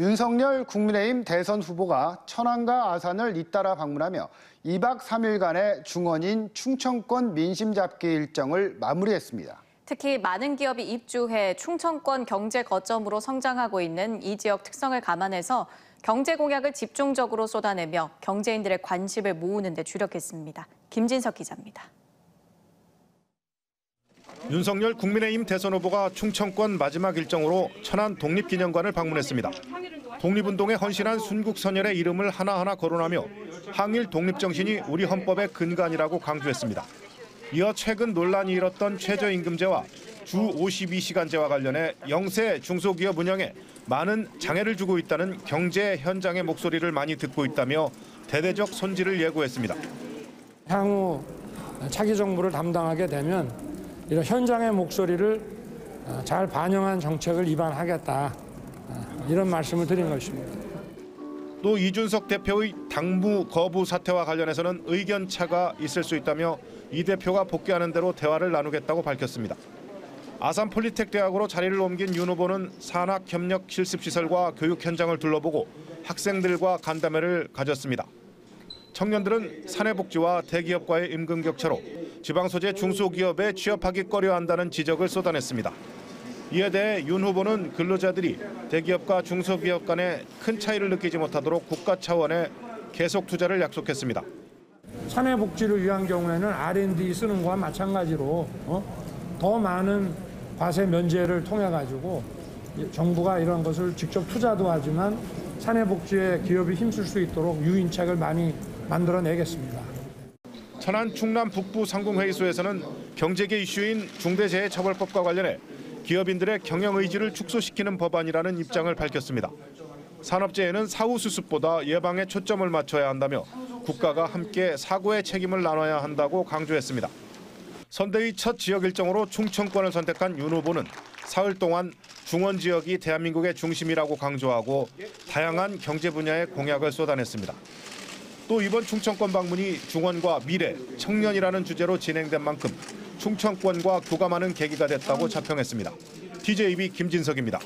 윤석열 국민의힘 대선 후보가 천안과 아산을 잇따라 방문하며 2박 3일간의 중원인 충청권 민심 잡기 일정을 마무리했습니다. 특히 많은 기업이 입주해 충청권 경제 거점으로 성장하고 있는 이 지역 특성을 감안해서 경제 공약을 집중적으로 쏟아내며 경제인들의 관심을 모으는 데 주력했습니다. 김진석 기자입니다. 윤석열 국민의힘 대선 후보가 충청권 마지막 일정으로 천안 독립기념관을 방문했습니다. 독립운동에 헌신한 순국선열의 이름을 하나하나 거론하며 항일 독립정신이 우리 헌법의 근간이라고 강조했습니다. 이어 최근 논란이 일었던 최저임금제와 주 52시간제와 관련해 영세 중소기업 운영에 많은 장애를 주고 있다는 경제 현장의 목소리를 많이 듣고 있다며 대대적 손질을 예고했습니다. 향후 차기 정부를 담당하게 되면 이런 현장의 목소리를 어, 잘 반영한 정책을 입안하겠다 어, 이런 말씀을 드린 것입니다. 또 이준석 대표의 당무 거부 사태와 관련해서는 의견 차가 있을 수 있다며 이 대표가 복귀하는 대로 대화를 나누겠다고 밝혔습니다. 아산 폴리텍 대학으로 자리를 옮긴 윤 후보는 산학 협력 실습 시설과 교육 현장을 둘러보고 학생들과 간담회를 가졌습니다. 청년들은 사내복지와 대기업과의 임금 격차로 지방 소재 중소기업에 취업하기 꺼려한다는 지적을 쏟아냈습니다. 이에 대해 윤 후보는 근로자들이 대기업과 중소기업 간에 큰 차이를 느끼지 못하도록 국가 차원의 계속 투자를 약속했습니다. 사내 복지를 위한 경우에는 R&D 쓰는 거와 마찬가지로 어? 더 많은 과세 면제를 통해 가지고 정부가 이런 것을 직접 투자도 하지만 사내 복지에 기업이 힘쓸 수 있도록 유인책을 많이 만들어내겠습니다. 천안 충남 북부 상공회의소에서는 경제계 이슈인 중대재해처벌법과 관련해 기업인들의 경영 의지를 축소시키는 법안이라는 입장을 밝혔습니다. 산업재해는 사후 수습보다 예방에 초점을 맞춰야 한다며 국가가 함께 사고의 책임을 나눠야 한다고 강조했습니다. 선대위 첫 지역 일정으로 충청권을 선택한 윤 후보는 사흘 동안 중원 지역이 대한민국의 중심이라고 강조하고 다양한 경제 분야의 공약을 쏟아냈습니다. 또 이번 충청권 방문이 중원과 미래, 청년이라는 주제로 진행된 만큼 충청권과 교감하는 계기가 됐다고 자평했습니다. TJB 김진석입니다.